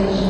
Dios.